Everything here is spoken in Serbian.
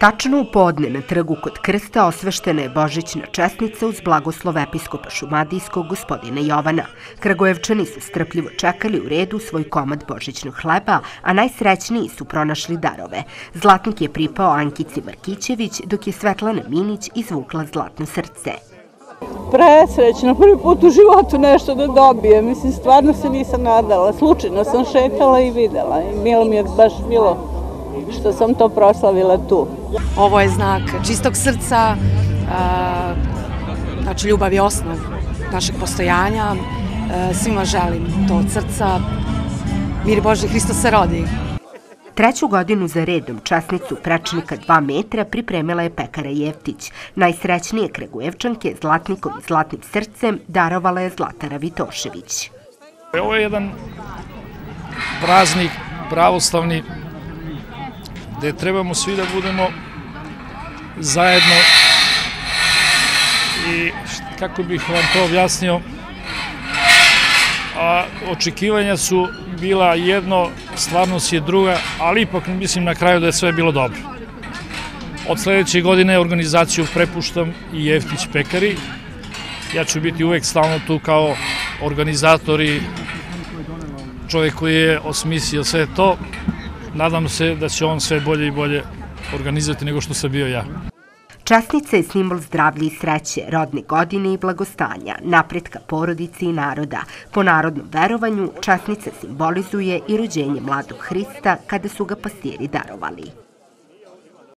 Tačno u podne na trgu kod krsta osveštena je božićna česnica uz blagoslov episkopa Šumadijskog gospodina Jovana. Kragujevčani su strpljivo čekali u redu svoj komad božićnog hleba, a najsrećniji su pronašli darove. Zlatnik je pripao Ankici Markićević, dok je Svetlana Minić izvukla zlatno srce. Presrećno, prvi put u životu nešto da dobijem. Mislim, stvarno se nisam nadala. Slučajno sam šetala i videla. I milo mi je baš bilo što sam to proslavila tu. Ovo je znak čistog srca, znači ljubav je osnov našeg postojanja. Svima želim to od srca. Mir Bože, Hristo se rodi. Treću godinu za redom časnicu prečnika 2 metra pripremila je pekara Jevtić. Najsrećnije Kregujevčanke zlatnikom i zlatnim srcem darovala je Zlatara Vitošević. Ovo je jedan praznik pravoslavni gde trebamo svi da budemo zajedno i kako bih vam to objasnio a očekivanja su bila jedno, stvarnost je druga, ali ipak mislim na kraju da je sve bilo dobro. Od sledeće godine organizaciju prepuštam i Jeftić Pekari. Ja ću biti uvek stalno tu kao organizator i čovjek koji je osmislio sve to nadam se da će on sve bolje i bolje organizovati nego što sam bio ja. Časnica je simbol zdravlja i sreće, rodne godine i blagostanja, napretka porodice i naroda. Po narodnom verovanju, časnica simbolizuje i rođenje mladog Hrista kada su ga pastiri darovali.